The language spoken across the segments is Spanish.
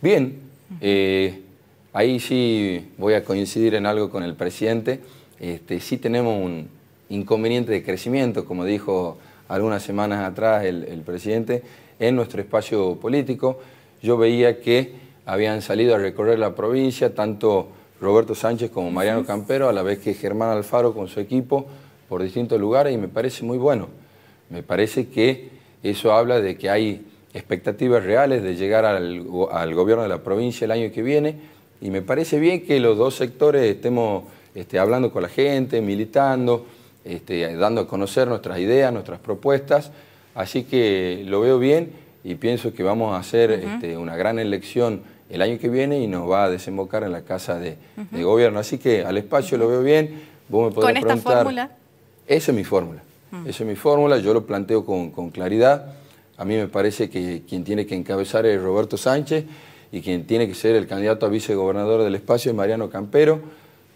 Bien, eh, ahí sí voy a coincidir en algo con el presidente. Este, sí tenemos un inconveniente de crecimiento, como dijo algunas semanas atrás el, presidente, en nuestro espacio político. Yo veía que habían salido a recorrer la provincia tanto Roberto Sánchez como Mariano Campero, a la vez que Germán Alfaro con su equipo por distintos lugares y me parece muy bueno. Me parece que eso habla de que hay expectativas reales de llegar al, gobierno de la provincia el año que viene y me parece bien que los dos sectores estemos este, hablando con la gente, militando, este, dando a conocer nuestras ideas, nuestras propuestas, así que lo veo bien y pienso que vamos a hacer este, una gran elección el año que viene y nos va a desembocar en la Casa de, Gobierno. Así que al espacio lo veo bien. Vos me ¿Con esta fórmula? Esa es mi fórmula. Esa es mi fórmula, yo lo planteo con, con claridad. A mí me parece que quien tiene que encabezar es Roberto Sánchez y quien tiene que ser el candidato a vicegobernador del espacio es Mariano Campero,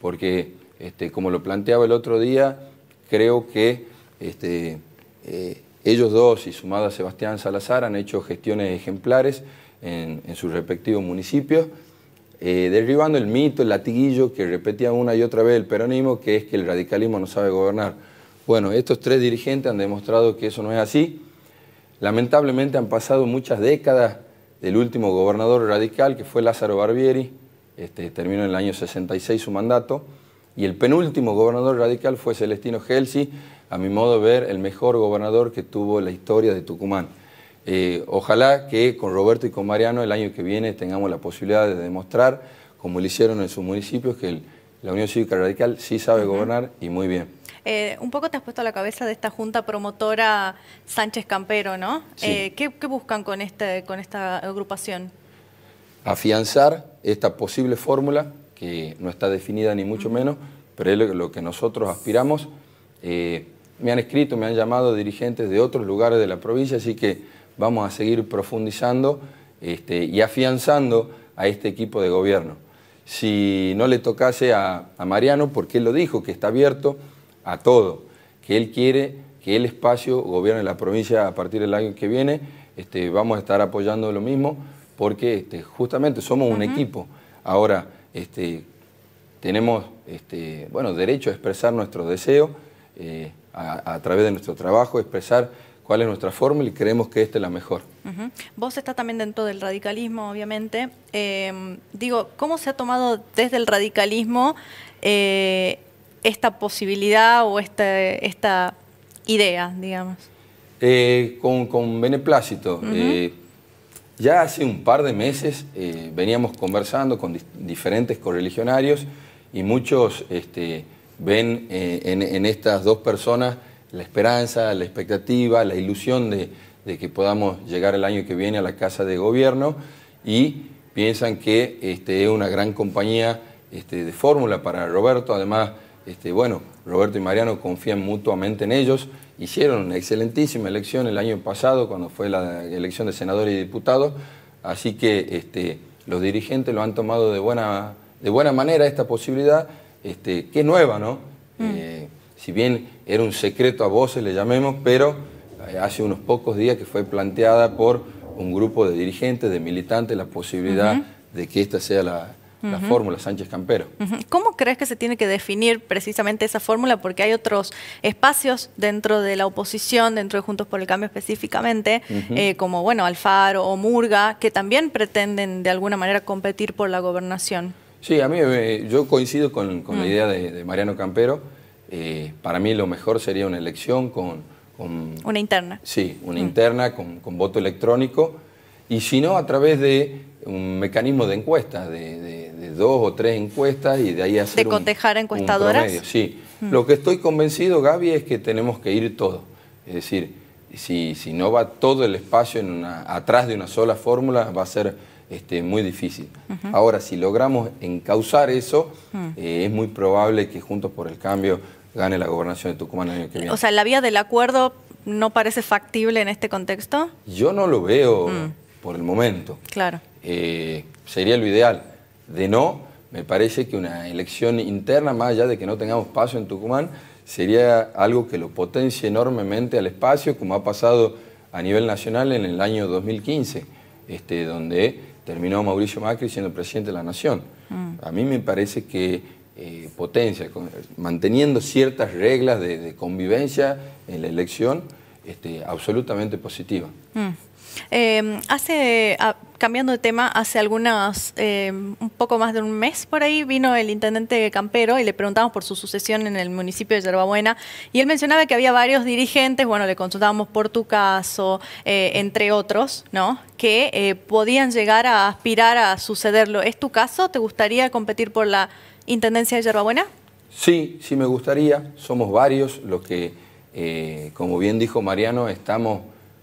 porque este, como lo planteaba el otro día, creo que este, eh, ellos dos y sumado a Sebastián Salazar han hecho gestiones ejemplares en, sus respectivos municipios, eh, derribando el mito, el latiguillo que repetía una y otra vez el peronismo, que es que el radicalismo no sabe gobernar. Bueno, estos tres dirigentes han demostrado que eso no es así Lamentablemente han pasado muchas décadas del último gobernador radical, que fue Lázaro Barbieri, este, terminó en el año 66 su mandato, y el penúltimo gobernador radical fue Celestino Gelsi, a mi modo de ver, el mejor gobernador que tuvo la historia de Tucumán. Eh, ojalá que con Roberto y con Mariano el año que viene tengamos la posibilidad de demostrar, como lo hicieron en sus municipios, que la Unión Cívica Radical sí sabe gobernar y muy bien. Eh, un poco te has puesto a la cabeza de esta junta promotora Sánchez Campero, ¿no? Eh, ¿qué, buscan con, este, con esta agrupación? Afianzar esta posible fórmula, que no está definida ni mucho menos, pero es lo, que nosotros aspiramos. Eh, me han escrito, me han llamado dirigentes de otros lugares de la provincia, así que vamos a seguir profundizando este, y afianzando a este equipo de gobierno. Si no le tocase a, a Mariano, porque él lo dijo, que está abierto, a todo, que él quiere que el espacio gobierne la provincia a partir del año que viene, este, vamos a estar apoyando lo mismo porque este, justamente somos un equipo. Ahora, este, tenemos este, bueno, derecho a expresar nuestro deseo eh, a, través de nuestro trabajo, expresar cuál es nuestra fórmula y creemos que esta es la mejor. Vos estás también dentro del radicalismo, obviamente. Em, digo, ¿cómo se ha tomado desde el radicalismo eh, esta posibilidad o esta, idea, digamos? Eh, con, beneplácito. Eh, ya hace un par de meses eh, veníamos conversando con diferentes correligionarios y muchos este, ven en, estas dos personas la esperanza, la expectativa, la ilusión de, que podamos llegar el año que viene a la Casa de Gobierno y piensan que este, es una gran compañía este, de fórmula para Roberto, además este, bueno, Roberto y Mariano confían mutuamente en ellos. Hicieron una excelentísima elección el año pasado, cuando fue la elección de senadores y diputados, así que este, los dirigentes lo han tomado de buena, de buena manera esta posibilidad, este, que es nueva, ¿no? Mm. Eh, si bien era un secreto a voces, le llamemos, pero eh, hace unos pocos días que fue planteada por un grupo de dirigentes, de militantes, la posibilidad de que esta sea la, la fórmula Sánchez Campero. ¿Cómo crees que se tiene que definir precisamente esa fórmula? Porque hay otros espacios dentro de la oposición, dentro de Juntos por el Cambio específicamente, eh, como bueno, Alfaro o Murga, que también pretenden de alguna manera competir por la gobernación. Sí, a mí eh, yo coincido con, la idea de, Mariano Campero. Eh, para mí lo mejor sería una elección con... una interna. Sí, una interna con, con voto electrónico y si no a través de un mecanismo de encuestas, de, dos o tres encuestas y de ahí hacer ¿De cotejar encuestadoras? sí. Mm. Lo que estoy convencido, Gaby, es que tenemos que ir todo. Es decir, si, si no va todo el espacio en una, atrás de una sola fórmula, va a ser este, muy difícil. Ahora, si logramos encauzar eso, mm. eh, es muy probable que Juntos por el Cambio gane la gobernación de Tucumán el año que viene. O sea, ¿la vía del acuerdo no parece factible en este contexto? Yo no lo veo mm. por el momento. Claro. Eh, sería lo ideal. De no, me parece que una elección interna, más allá de que no tengamos paso en Tucumán, sería algo que lo potencie enormemente al espacio, como ha pasado a nivel nacional en el año 2015. este, donde terminó Mauricio Macri siendo presidente de la Nación. Mm. A mí me parece que eh, potencia, manteniendo ciertas reglas de, convivencia en la elección, este, absolutamente positiva. Mm. Em, hace, ah, cambiando de tema, hace algunas, em, un poco más de un mes por ahí, vino el intendente Campero y le preguntamos por su sucesión en el municipio de Yerbabuena y él mencionaba que había varios dirigentes, bueno, le consultábamos por tu caso, eh, entre otros, ¿no? Que eh, podían llegar a aspirar a sucederlo. ¿Es tu caso? ¿Te gustaría competir por la intendencia de Yerbabuena? Sí, sí me gustaría. Somos varios los que, eh, como bien dijo Mariano, estamos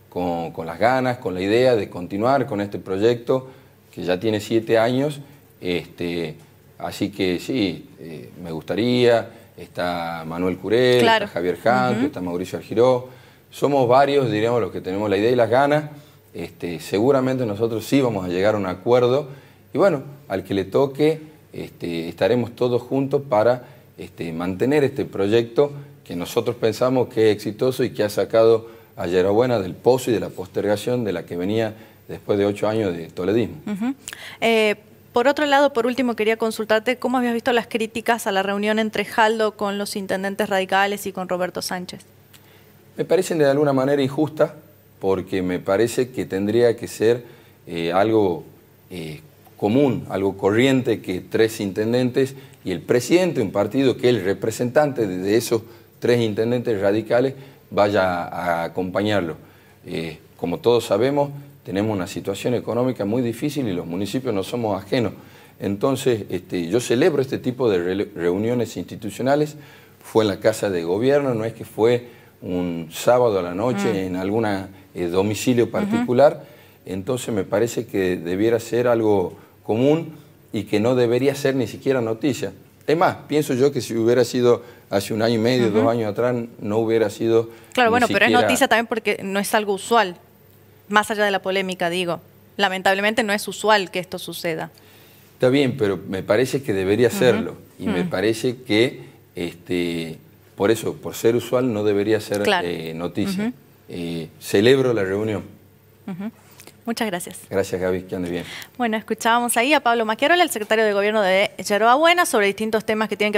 con, las ganas, con la idea de continuar con este proyecto que ya tiene siete años. Este, así que sí, eh, me gustaría. Está Manuel Curel, está Javier Janto, está Mauricio Argiró. Somos varios, diríamos, los que tenemos la idea y las ganas. Este, seguramente nosotros sí vamos a llegar a un acuerdo. Y bueno, al que le toque, este, estaremos todos juntos para este, mantener este proyecto que nosotros pensamos que es exitoso y que ha sacado a Yerabuena del pozo y de la postergación de la que venía después de ocho años de toledismo. Eh, por otro lado, por último, quería consultarte cómo habías visto las críticas a la reunión entre Jaldo con los intendentes radicales y con Roberto Sánchez. Me parecen de alguna manera injustas porque me parece que tendría que ser eh, algo eh, común, algo corriente que tres intendentes y el presidente de un partido que es el representante de esos tres intendentes radicales vaya a acompañarlo. Eh, como todos sabemos, tenemos una situación económica muy difícil y los municipios no somos ajenos. Entonces, este, yo celebro este tipo de reuniones institucionales. Fue en la Casa de Gobierno, no es que fue un sábado a la noche mm. en algún eh, domicilio particular. Entonces, me parece que debiera ser algo común y que no debería ser ni siquiera noticia. Es más, pienso yo que si hubiera sido hace un año y medio, dos años atrás, no hubiera sido... Claro, bueno, pero es noticia también porque no es algo usual, más allá de la polémica, digo. Lamentablemente no es usual que esto suceda. Está bien, pero me parece que debería serlo. Y me parece que, este, por eso, por ser usual, no debería ser eh, noticia. Eh, celebro la reunión. Muchas gracias. Gracias, Gaby, que ande bien. Bueno, escuchábamos ahí a Pablo Maquiarola, el secretario de Gobierno de Yeroa Buena, sobre distintos temas que tienen que ver